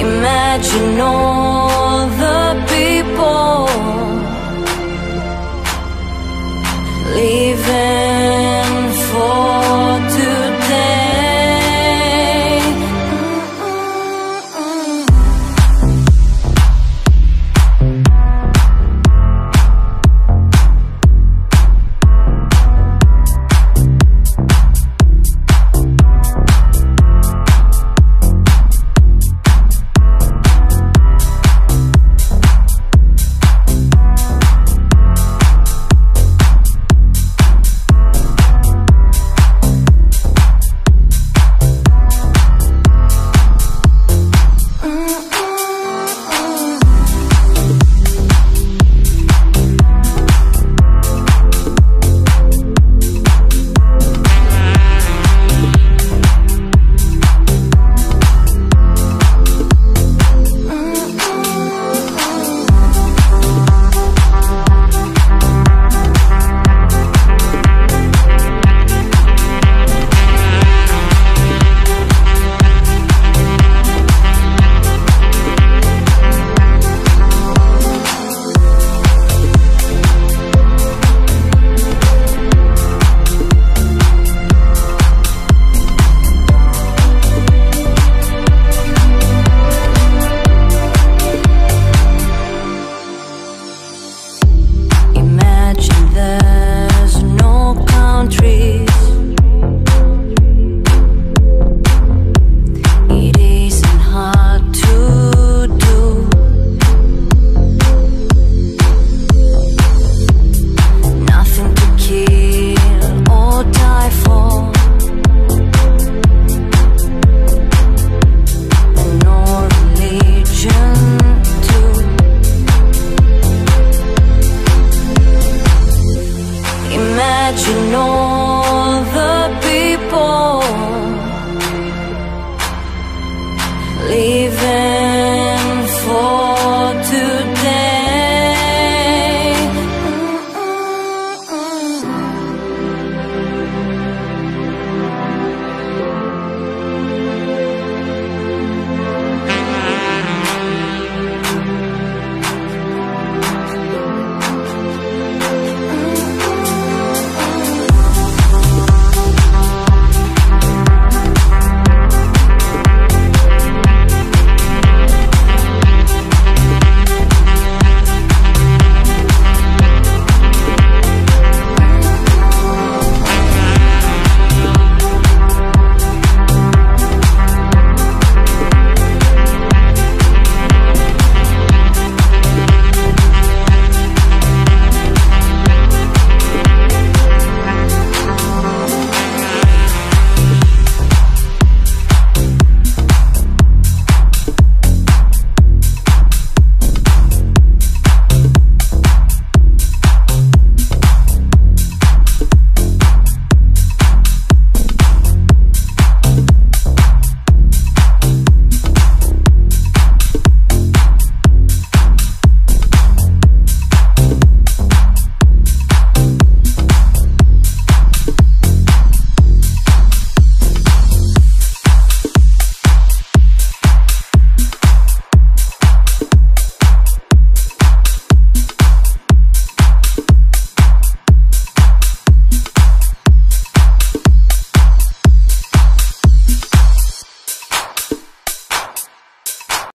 Imagine all There's no country